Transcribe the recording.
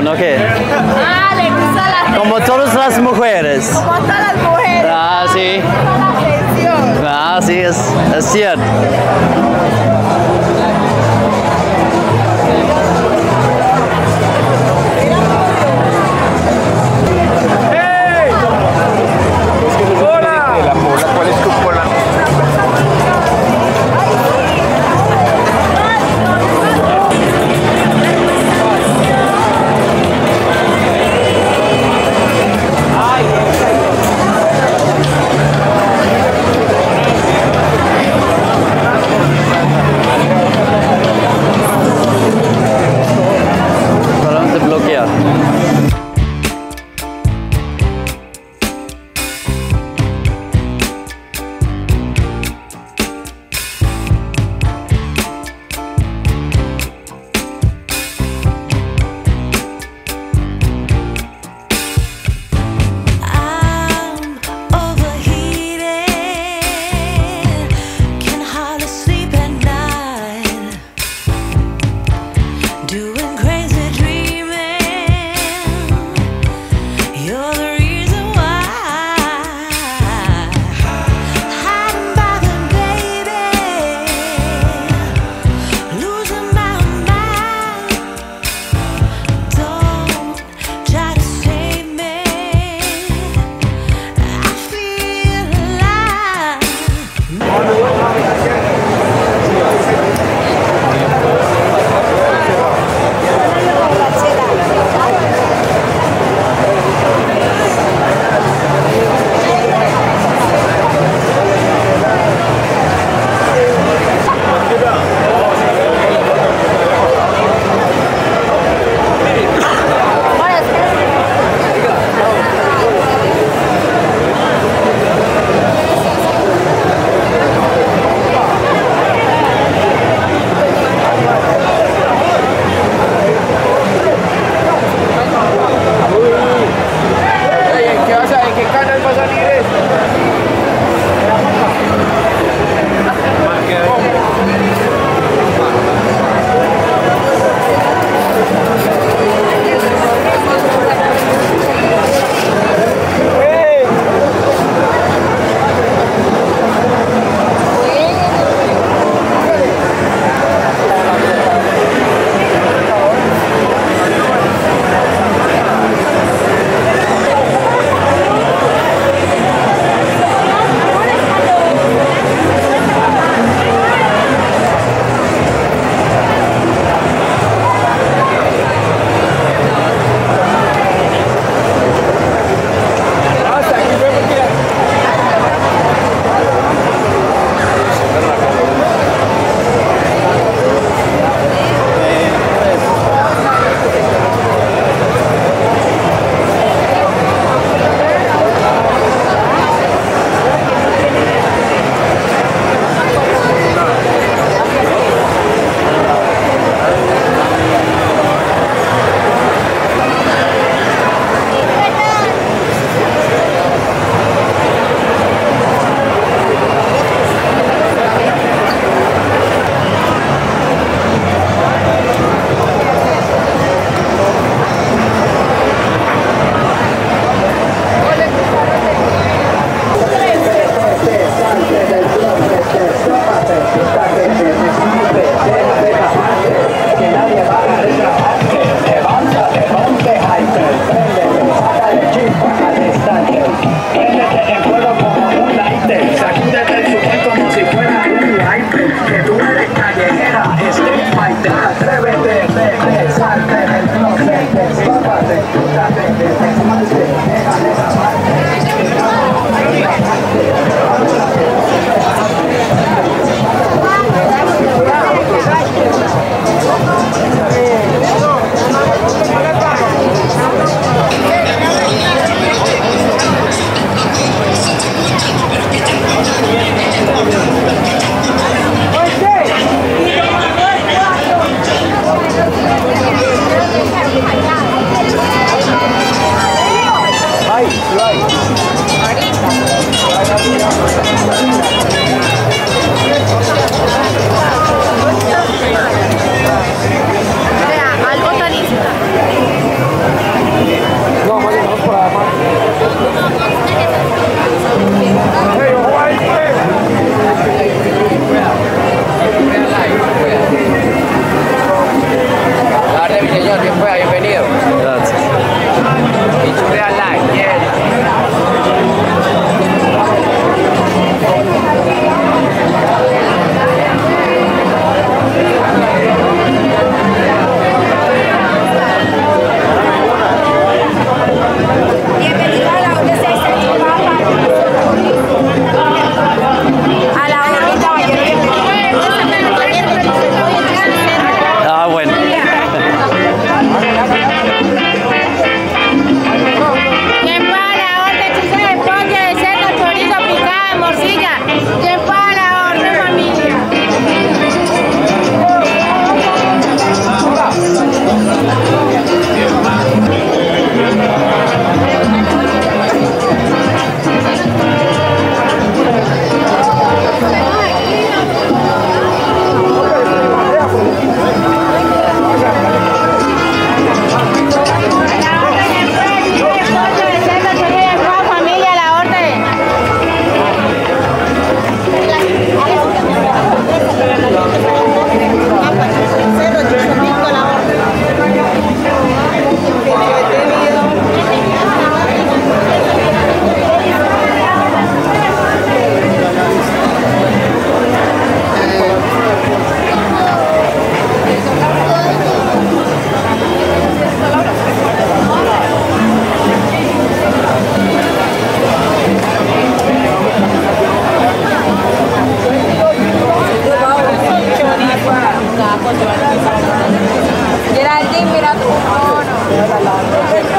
la atención? Ok. Ah, le gusta la Como todas las mujeres. Como todas las mujeres. Ah, sí. Ah, sí, es, es cierto. señor, ¿quién fue? Bienvenido. là lợn